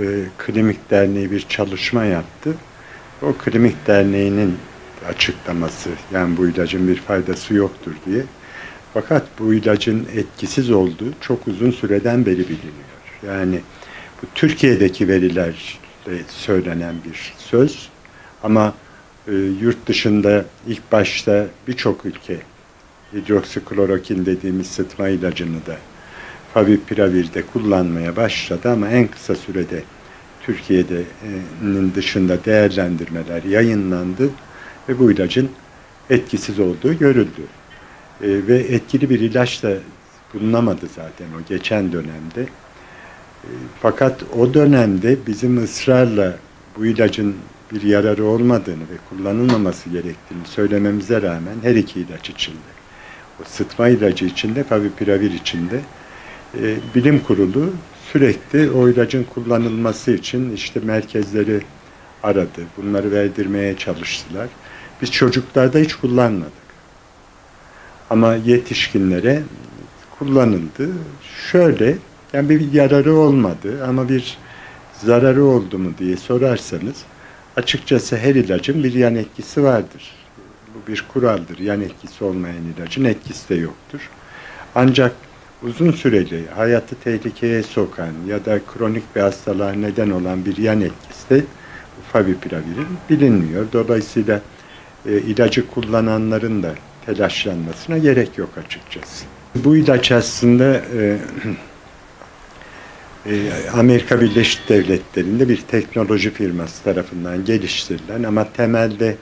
e, Klinik Derneği bir çalışma yaptı. O Klinik Derneği'nin açıklaması yani bu ilacın bir faydası yoktur diye. Fakat bu ilacın etkisiz olduğu çok uzun süreden beri biliniyor. Yani bu Türkiye'deki verilerle söylenen bir söz ama e, yurt dışında ilk başta birçok ülke hidroksiklorokin dediğimiz sıtma ilacını da favipiravir kullanmaya başladı ama en kısa sürede Türkiye'nin dışında değerlendirmeler yayınlandı ve bu ilacın etkisiz olduğu görüldü. E, ve etkili bir ilaç da bulunamadı zaten o geçen dönemde. E, fakat o dönemde bizim ısrarla bu ilacın bir yararı olmadığını ve kullanılmaması gerektiğini söylememize rağmen her iki ilaç içinde, o sıtma ilacı içinde, favipiravir içinde e, bilim kurulu sürekli o ilacın kullanılması için işte merkezleri aradı. Bunları verdirmeye çalıştılar. Biz çocuklarda hiç kullanmadık. Ama yetişkinlere kullanıldı. Şöyle, yani bir yararı olmadı ama bir zararı oldu mu diye sorarsanız açıkçası her ilacın bir yan etkisi vardır. Bu bir kuraldır. Yan etkisi olmayan ilacın etkisi de yoktur. Ancak uzun süreli hayatı tehlikeye sokan ya da kronik bir hastalığa neden olan bir yan etkisi de favipiravir bilinmiyor. Dolayısıyla e, ilacı kullananların da telaşlanmasına gerek yok açıkçası. Bu ilaç aslında e, e, Amerika Birleşik Devletleri'nde bir teknoloji firması tarafından geliştirilen ama temelde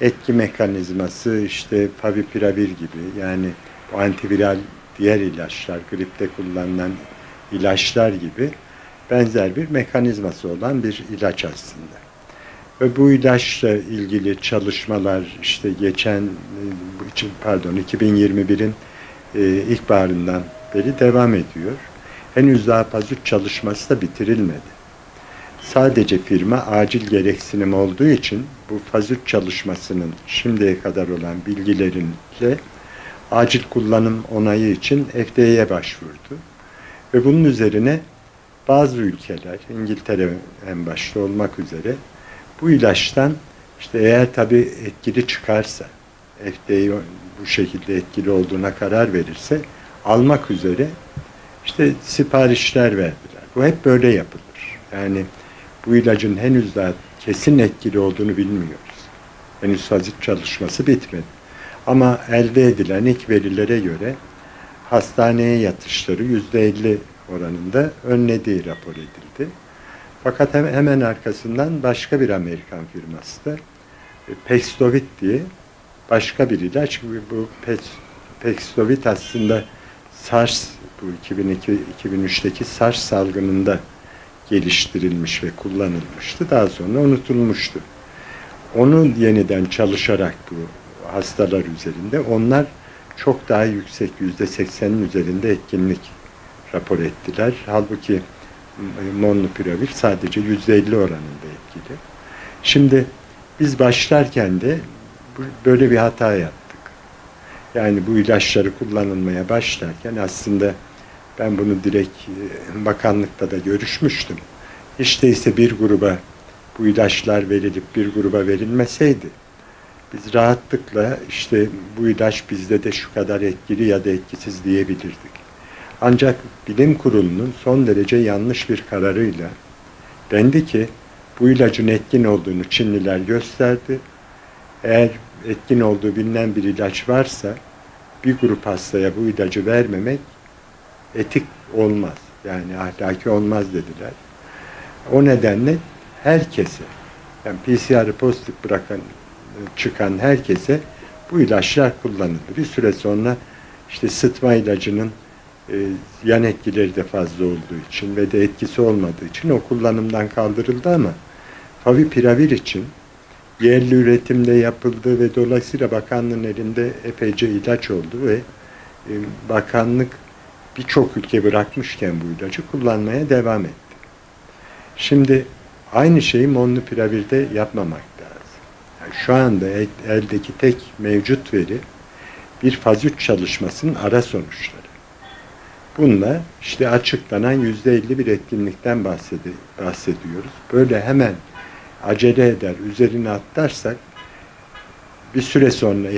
etki mekanizması işte favipiravir gibi yani antiviral diğer ilaçlar, gripte kullanılan ilaçlar gibi benzer bir mekanizması olan bir ilaç aslında. Ve bu ilaçla ilgili çalışmalar işte geçen pardon 2021'in e, ilkbaharından beri devam ediyor. Henüz daha pazut çalışması da bitirilmedi. Sadece firma acil gereksinim olduğu için bu fazut çalışmasının şimdiye kadar olan bilgilerinle acil kullanım onayı için FDA'ya başvurdu. Ve bunun üzerine bazı ülkeler, İngiltere en başta olmak üzere bu ilaçtan işte eğer tabi etkili çıkarsa, FDA bu şekilde etkili olduğuna karar verirse almak üzere işte siparişler verdiler. Bu hep böyle yapılır. Yani bu ilacın henüz daha kesin etkili olduğunu bilmiyoruz. Henüz hazır çalışması bitmedi. Ama elde edilen ilk verilere göre hastaneye yatışları yüzde elli oranında önlediği rapor edildi. Fakat hemen arkasından başka bir Amerikan firması da e, Paxlovid diye başka bir ilaç. Bu Paxlovid aslında SARS bu 2002-2003'teki SARS salgınında geliştirilmiş ve kullanılmıştı. Daha sonra unutulmuştu. Onu yeniden çalışarak bu hastalar üzerinde onlar çok daha yüksek yüzde seksenin üzerinde etkinlik rapor ettiler. Halbuki molnupiravir sadece yüzde elli oranında etkili. Şimdi biz başlarken de böyle bir hata yaptık. Yani bu ilaçları kullanılmaya başlarken aslında ben bunu direkt e, bakanlıkta da görüşmüştüm. İşte ise bir gruba bu ilaçlar verilip bir gruba verilmeseydi biz rahatlıkla işte bu ilaç bizde de şu kadar etkili ya da etkisiz diyebilirdik. Ancak bilim kurulunun son derece yanlış bir kararıyla dendi ki bu ilacın etkin olduğunu Çinliler gösterdi. Eğer etkin olduğu bilinen bir ilaç varsa bir grup hastaya bu ilacı vermemek etik olmaz. Yani ahlaki olmaz dediler. O nedenle herkese yani PCR pozitif bırakan çıkan herkese bu ilaçlar kullanıldı. Bir süre sonra işte sıtma ilacının e, yan etkileri de fazla olduğu için ve de etkisi olmadığı için o kullanımdan kaldırıldı ama favipiravir için yerli üretimde yapıldı ve dolayısıyla bakanlığın elinde epeyce ilaç oldu ve e, bakanlık birçok ülke bırakmışken bu ilacı kullanmaya devam etti. Şimdi aynı şeyi molnupiravirde yapmamak şu anda eldeki tek mevcut veri bir faz 3 çalışmasının ara sonuçları. Bununla işte açıklanan yüzde elli bir etkinlikten bahsedi, bahsediyoruz. Böyle hemen acele eder, üzerine atlarsak bir süre sonra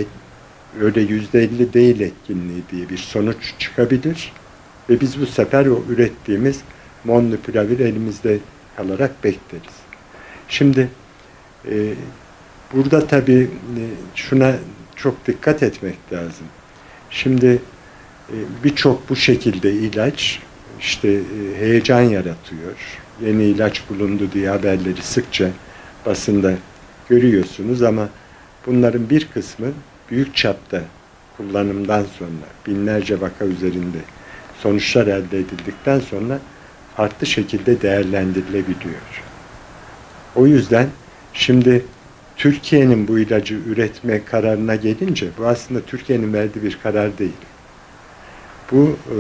öyle yüzde elli değil etkinliği diye bir sonuç çıkabilir. Ve biz bu sefer o ürettiğimiz molnupiravir elimizde kalarak bekleriz. Şimdi e, burada tabii e, şuna çok dikkat etmek lazım. Şimdi e, birçok bu şekilde ilaç işte e, heyecan yaratıyor. Yeni ilaç bulundu diye haberleri sıkça basında görüyorsunuz ama bunların bir kısmı büyük çapta kullanımdan sonra binlerce vaka üzerinde sonuçlar elde edildikten sonra farklı şekilde değerlendirilebiliyor. O yüzden şimdi Türkiye'nin bu ilacı üretme kararına gelince bu aslında Türkiye'nin verdiği bir karar değil. Bu e,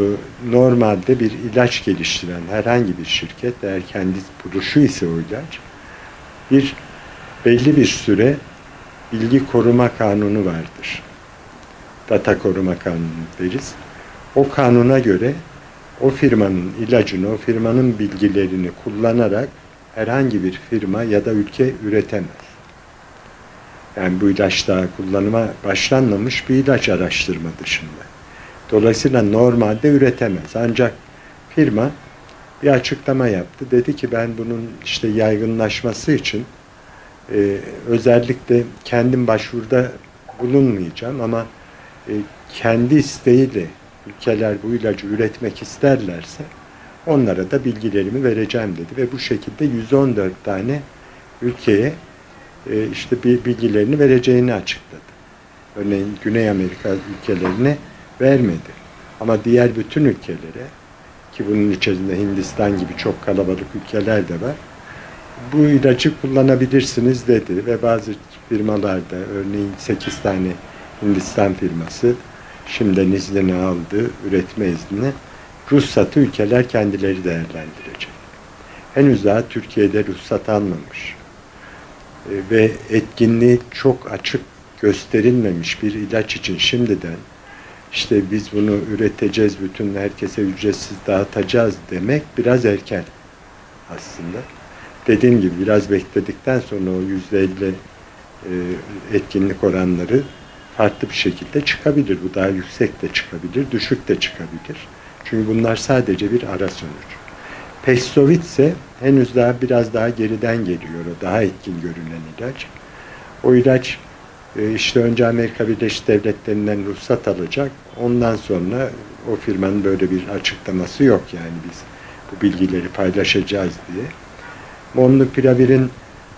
normalde bir ilaç geliştiren herhangi bir şirket eğer kendi buluşu ise o ilaç bir belli bir süre bilgi koruma kanunu vardır. Data koruma kanunu deriz. O kanuna göre o firmanın ilacını, o firmanın bilgilerini kullanarak herhangi bir firma ya da ülke üretemez. Yani bu ilaç daha kullanıma başlanmamış bir ilaç araştırma dışında. Dolayısıyla normalde üretemez. Ancak firma bir açıklama yaptı. Dedi ki ben bunun işte yaygınlaşması için e, özellikle kendim başvuruda bulunmayacağım ama e, kendi isteğiyle ülkeler bu ilacı üretmek isterlerse onlara da bilgilerimi vereceğim dedi ve bu şekilde 114 tane ülkeye e, işte bir bilgilerini vereceğini açıkladı. Örneğin Güney Amerika ülkelerine vermedi. Ama diğer bütün ülkelere ki bunun içerisinde Hindistan gibi çok kalabalık ülkeler de var. Bu ilacı kullanabilirsiniz dedi ve bazı firmalarda örneğin 8 tane Hindistan firması şimdiden iznini aldı, üretme iznini. Ruhsatı ülkeler kendileri değerlendirecek. Henüz daha Türkiye'de ruhsat almamış. E, ve etkinliği çok açık gösterilmemiş bir ilaç için şimdiden işte biz bunu üreteceğiz, bütün herkese ücretsiz dağıtacağız demek biraz erken aslında. Dediğim gibi biraz bekledikten sonra o yüzde elli e, etkinlik oranları farklı bir şekilde çıkabilir. Bu daha yüksek de çıkabilir, düşük de çıkabilir. Çünkü bunlar sadece bir ara sonuç. Paxlovid ise henüz daha biraz daha geriden geliyor. Daha etkin görünen ilaç. O ilaç e, işte önce Amerika Birleşik Devletleri'nden ruhsat alacak. Ondan sonra o firmanın böyle bir açıklaması yok yani biz bu bilgileri paylaşacağız diye. Molnupiravir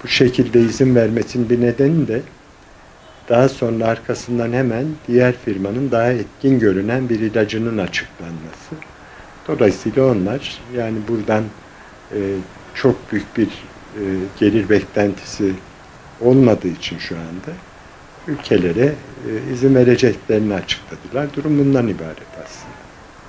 bu şekilde izin vermesinin bir nedeni de daha sonra arkasından hemen diğer firmanın daha etkin görünen bir ilacının açıklanması. Dolayısıyla onlar yani buradan e, çok büyük bir e, gelir beklentisi olmadığı için şu anda ülkelere e, izin vereceklerini açıkladılar. Durum bundan ibaret aslında.